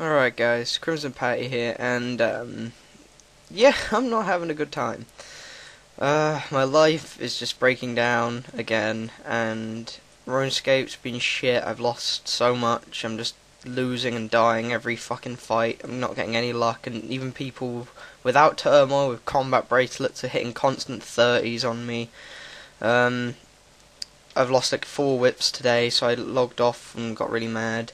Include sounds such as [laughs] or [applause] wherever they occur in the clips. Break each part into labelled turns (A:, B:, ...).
A: Alright guys, Crimson Patty here, and um, yeah, [laughs] I'm not having a good time. Uh, my life is just breaking down again, and RuneScape's been shit, I've lost so much, I'm just losing and dying every fucking fight, I'm not getting any luck, and even people without turmoil with combat bracelets are hitting constant 30s on me. Um, I've lost like four whips today, so I logged off and got really mad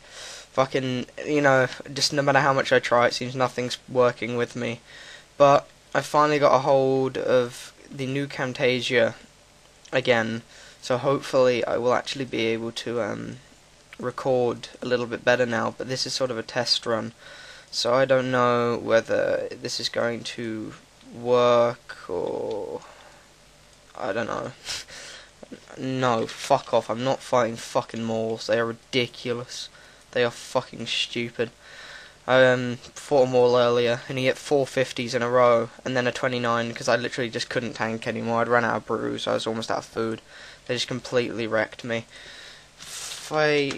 A: fucking, you know, just no matter how much I try, it seems nothing's working with me. But I finally got a hold of the new Camtasia again, so hopefully I will actually be able to um, record a little bit better now. But this is sort of a test run, so I don't know whether this is going to work or I don't know. [laughs] no, fuck off. I'm not fighting fucking Mauls. They are ridiculous. They are fucking stupid. I um, fought them all earlier, and he hit four 50s in a row, and then a 29, because I literally just couldn't tank anymore. I'd run out of brews, I was almost out of food. They just completely wrecked me. I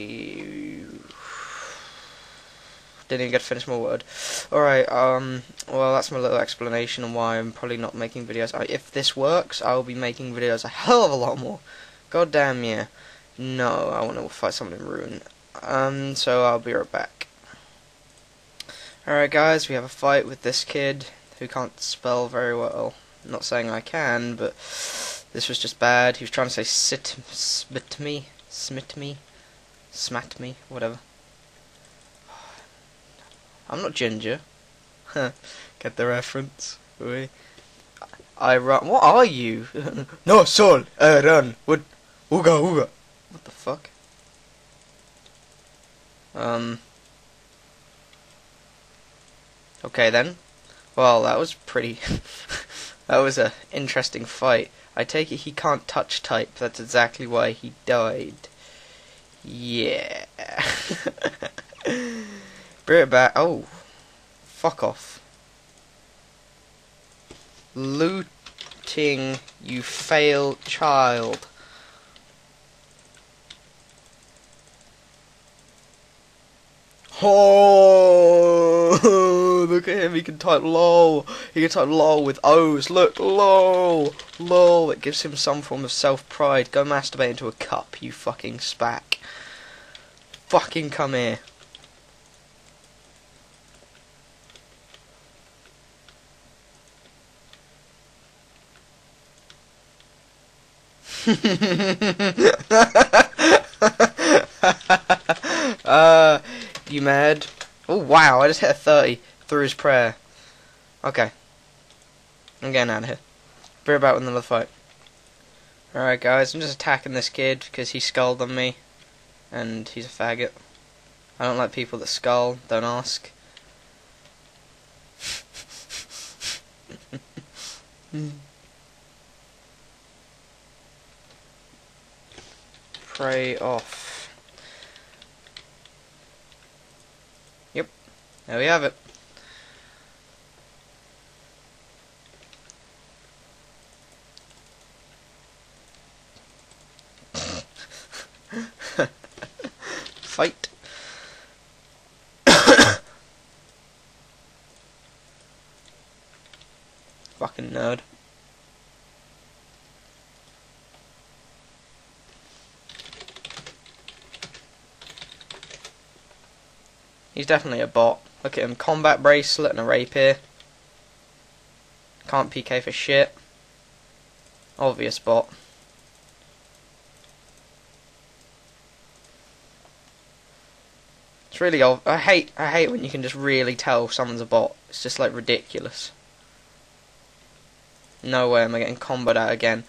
A: didn't even get to finish my word. Alright, um, well, that's my little explanation on why I'm probably not making videos. If this works, I'll be making videos a hell of a lot more. God damn yeah. No, I want to fight someone in Rune. Um, so I'll be right back. Alright guys, we have a fight with this kid who can't spell very well. I'm not saying I can, but this was just bad. He was trying to say sit, smit me, smit me, smat me, whatever. [sighs] I'm not ginger. [laughs] Get the reference? Oui. I run. What are you? [laughs]
B: no, Sol, I run. What? Ooga, ooga.
A: What the fuck? Um. Okay then. Well, that was pretty. [laughs] that was a interesting fight. I take it he can't touch type. That's exactly why he died. Yeah. [laughs] Bring it back. Oh. Fuck off. Looting, you fail child.
B: Oh, look at him. He can type lol. He can type lol with O's. Look, lol. Lol.
A: It gives him some form of self-pride. Go masturbate into a cup, you fucking spack. Fucking come here. [laughs] uh, you mad? Oh wow, I just hit a 30 through his prayer. Okay. I'm getting out of here. Be about with another fight. Alright guys, I'm just attacking this kid because he skulled on me. And he's a faggot. I don't like people that skull, don't ask. [laughs] Pray off. There we have it. [laughs] Fight. [coughs] Fucking nerd. He's definitely a bot. Look at him. Combat bracelet and a rapier. Can't PK for shit. Obvious bot. It's really old. I hate I hate when you can just really tell someone's a bot. It's just like ridiculous. No way am I getting comboed out again.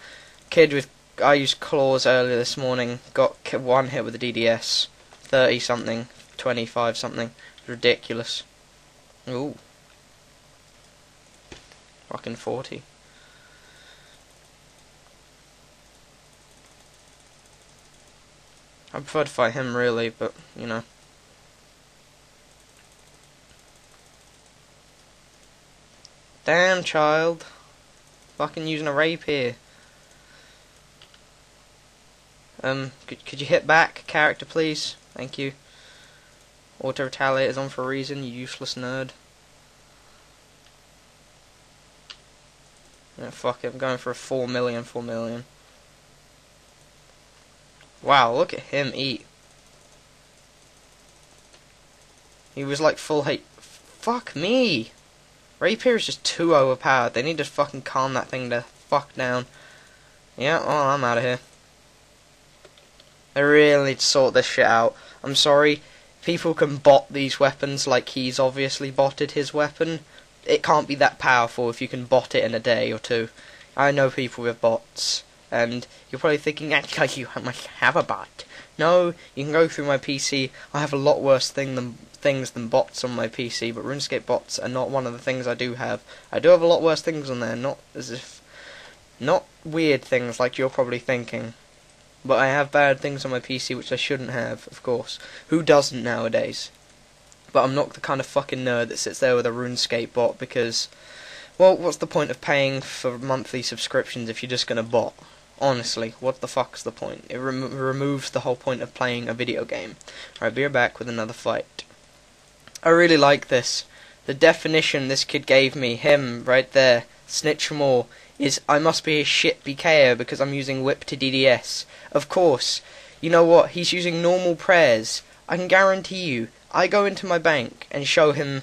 A: Kid with I used claws earlier this morning. Got one hit with the DDS. 30 something. 25 something. Ridiculous. Ooh. Fucking 40. I prefer to fight him really, but, you know. Damn, child. Fucking using a rapier. Um, could, could you hit back, character, please? Thank you. Auto retaliate is on for a reason, you useless nerd. Yeah, fuck it, I'm going for a 4 million, 4 million. Wow, look at him eat. He was like full hate. Fuck me! Rapier is just too overpowered. They need to fucking calm that thing to fuck down. Yeah, well, I'm out of here. I really need to sort this shit out. I'm sorry, people can bot these weapons like he's obviously botted his weapon. It can't be that powerful if you can bot it in a day or two. I know people with bots, and you're probably thinking, because [laughs] you must have a bot. No, you can go through my PC. I have a lot worse thing than things than bots on my PC, but RuneScape bots are not one of the things I do have. I do have a lot worse things on there, not as if, not weird things like you're probably thinking. But I have bad things on my PC which I shouldn't have, of course. Who doesn't nowadays? But I'm not the kind of fucking nerd that sits there with a RuneScape bot because, well, what's the point of paying for monthly subscriptions if you're just gonna bot? Honestly, what the fuck's the point? It rem removes the whole point of playing a video game. Alright, be right back with another fight. I really like this. The definition this kid gave me, him, right there, Snitch More, is I must be a shit PKer because I'm using whip to DDS. Of course. You know what? He's using normal prayers. I can guarantee you, I go into my bank and show him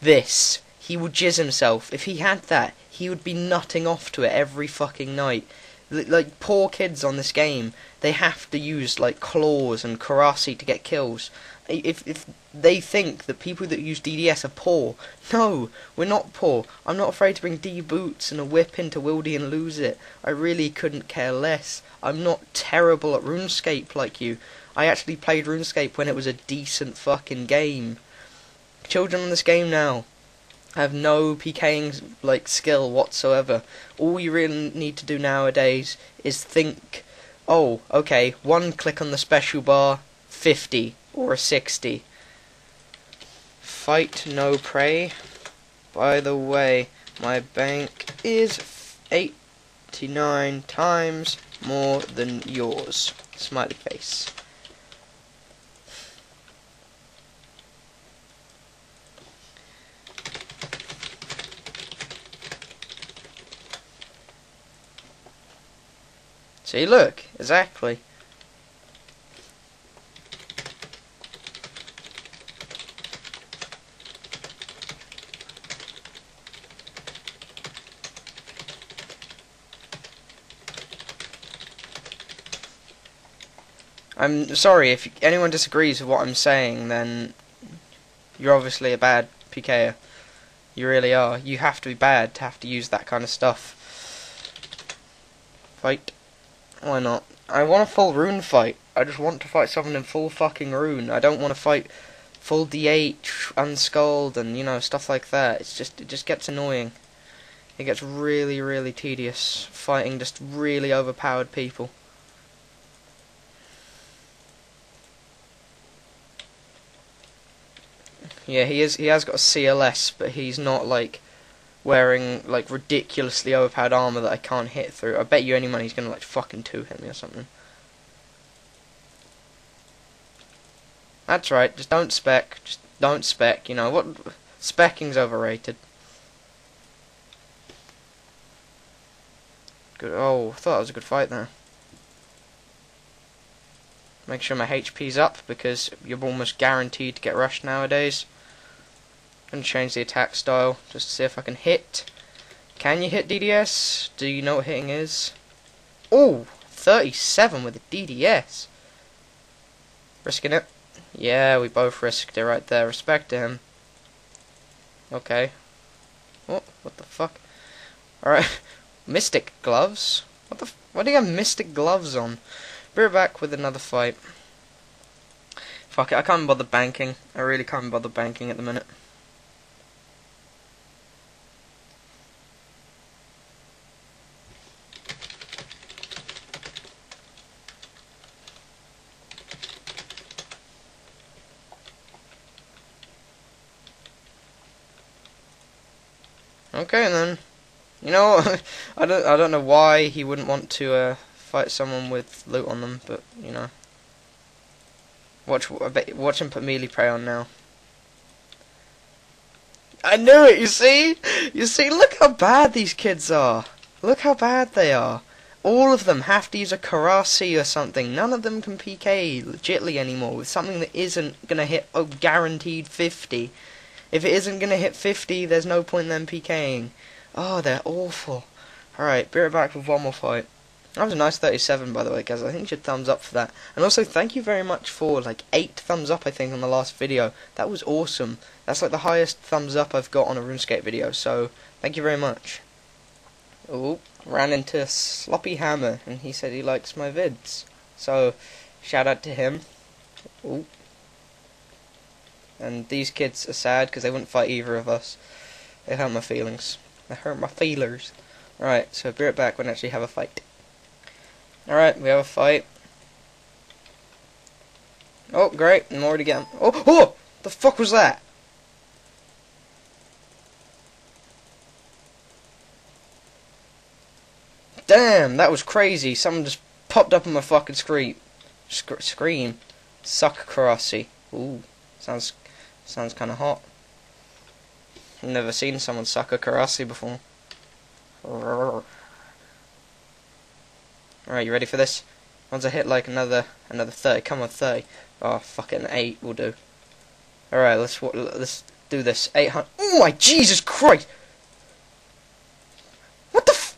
A: this. He would jizz himself. If he had that, he would be nutting off to it every fucking night. Like, poor kids on this game, they have to use, like, claws and Korasi to get kills if if they think that people that use DDS are poor, no, we're not poor. I'm not afraid to bring D boots and a whip into Wildy and lose it. I really couldn't care less. I'm not terrible at RuneScape like you. I actually played RuneScape when it was a decent fucking game. Children in this game now have no PKing like skill whatsoever. All you really need to do nowadays is think, oh, okay, one click on the special bar, 50 or 60. Fight no pray. By the way, my bank is 89 times more than yours. Smiley face. See, look, exactly. I'm sorry if anyone disagrees with what I'm saying, then you're obviously a bad PKer. You really are. You have to be bad to have to use that kind of stuff. Fight. Why not? I want a full rune fight. I just want to fight someone in full fucking rune. I don't want to fight full DH, unskulled, and you know stuff like that. It's just it just gets annoying. It gets really really tedious fighting just really overpowered people. Yeah, he is. He has got a CLS, but he's not like wearing like ridiculously overpowered armor that I can't hit through. I bet you any money he's gonna like fucking two hit me or something. That's right. Just don't spec. Just don't spec. You know what? Specking's overrated. Good. Oh, I thought that was a good fight there. Make sure my HP's up because you're almost guaranteed to get rushed nowadays. Gonna change the attack style just to see if I can hit. Can you hit DDS? Do you know what hitting is? Oh, 37 with a DDS. Risking it. Yeah, we both risked it right there. Respect to him. Okay. Oh, what the fuck? Alright. [laughs] Mystic gloves? What the What do you have mystic gloves on? Be right back with another fight. Fuck it, I can't bother banking. I really can't bother banking at the minute. Okay then. You know, [laughs] I don't I don't know why he wouldn't want to uh, fight someone with loot on them, but you know. Watch, watch him put melee pray on now.
B: I knew it. You see, you see. Look how bad these kids are.
A: Look how bad they are. All of them have to use a Korasi or something. None of them can PK legitly anymore with something that isn't gonna hit a guaranteed 50. If it isn't gonna hit 50, there's no point in them PKing. Oh, they're awful. Alright, be right back with one more fight. That was a nice 37, by the way, guys. I think you should thumbs up for that. And also, thank you very much for, like, 8 thumbs up, I think, on the last video. That was awesome. That's, like, the highest thumbs up I've got on a RuneScape video, so thank you very much. Oh, ran into Sloppy Hammer, and he said he likes my vids. So, shout out to him. Oh. And these kids are sad because they wouldn't fight either of us. They hurt my feelings. They hurt my feelers. Alright, so be right back when I actually have a fight. Alright, we have a fight. Oh, great. I'm already getting... Oh, oh! The fuck was that? Damn, that was crazy. Someone just popped up on my fucking screen. Sc screen. Suck Korasi. Ooh, sounds sounds kind of hot. Never seen someone suck a Korasi before. Alright, you ready for this? Once I hit like another another 30, come on 30. Oh, fucking 8 will do. Alright, let's let's do this. 800. Oh my Jesus Christ! What the f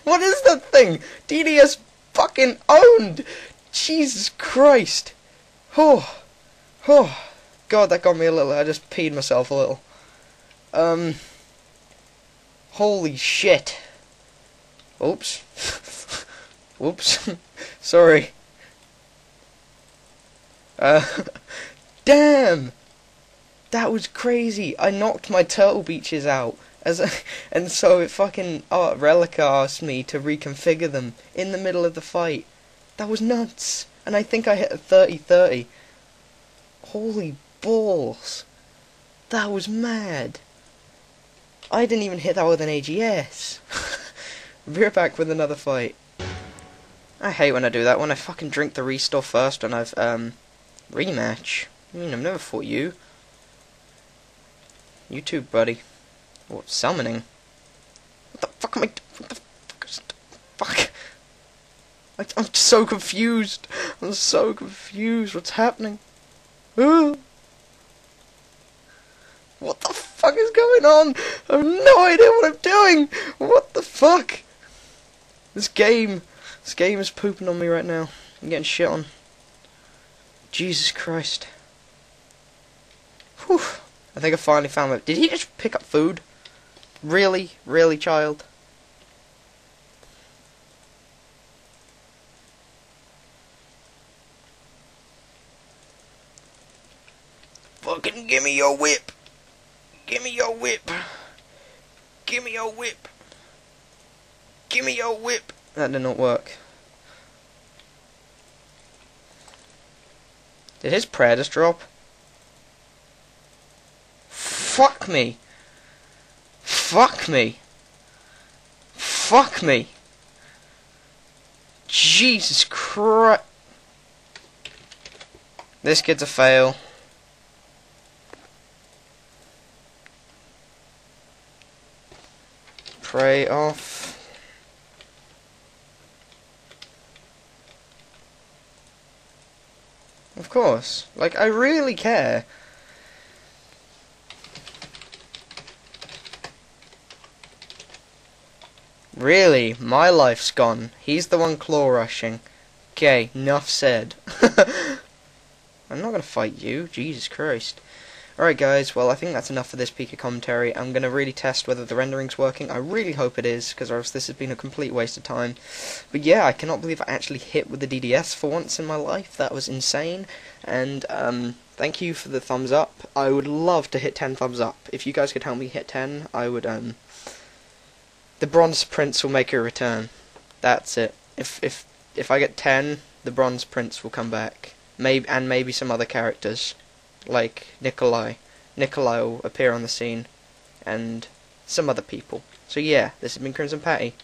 A: [laughs] What is that thing? DDS fucking owned! Jesus Christ! Oh, oh, God, that got me a little. I just peed myself a little. Um, holy shit! Oops. [laughs] Whoops. [laughs] Sorry. Uh, [laughs] damn! That was crazy. I knocked my Turtle Beaches out. As a, and so it fucking oh, Realtek asked me to reconfigure them in the middle of the fight. That was nuts. And I think I hit a 30-30. Holy balls. That was mad. I didn't even hit that with an AGS. [laughs] We're back with another fight. I hate when I do that, when I fucking drink the restore first and I've, um, rematch. I mean, I've never fought you. You too, buddy. What, summoning? What the fuck am I, what the fuck is, fuck? I, I'm so confused. I'm so confused. What's happening? [gasps] What the fuck is going on? I have no idea what I'm doing. What the fuck? This game. This game is pooping on me right now. I'm getting shit on. Jesus Christ. Whew. I think I finally found it. Did he just pick up food? Really? Really, child? Fucking gimme your whip. Gimme your whip. Gimme your whip. Gimme your whip. That did not work. Did his prayer just drop? Fuck me. Fuck me. Fuck me. Jesus Christ. This kid's a fail. Pray off. Of course. Like, I really care. Really, my life's gone. He's the one claw rushing. Okay, enough said. [laughs] I'm not gonna fight you, Jesus Christ. Alright guys, well I think that's enough for this Pika commentary. I'm going to really test whether the rendering's working. I really hope it is, because else this has been a complete waste of time. But yeah, I cannot believe I actually hit with the DDS for once in my life. That was insane. And um, thank you for the thumbs up. I would love to hit 10 thumbs up. If you guys could help me hit 10, I would... um. The Bronze Prince will make a return. That's it. If if if I get 10, the Bronze Prince will come back. Maybe and maybe some other characters like Nikolai. Nikolai will appear on the scene, and some other people. So yeah, this has been Crimson Patty.